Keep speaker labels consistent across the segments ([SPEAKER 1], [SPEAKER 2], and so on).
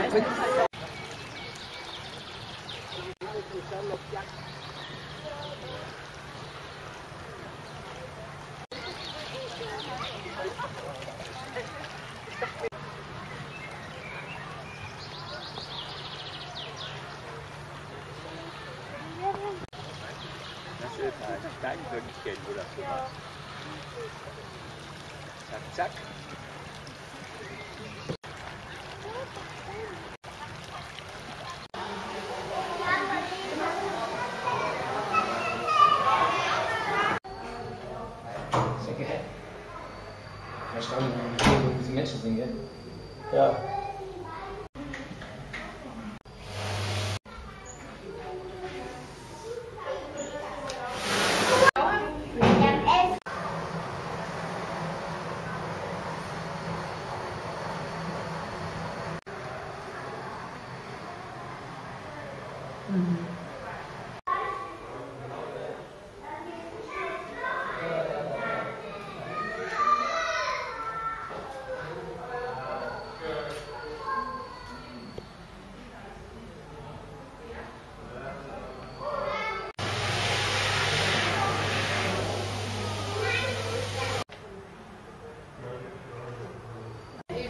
[SPEAKER 1] Das ist ein Steinwürmchen oder. Zack, zack.
[SPEAKER 2] Sicher. Verstanden, wie diese Menschen sind, gell? Ja.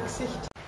[SPEAKER 3] berücksichtigt.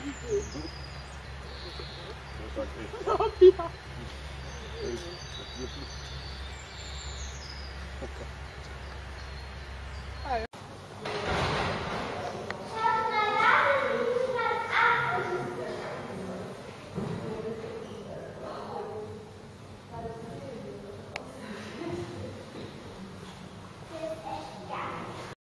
[SPEAKER 3] Thank
[SPEAKER 1] you.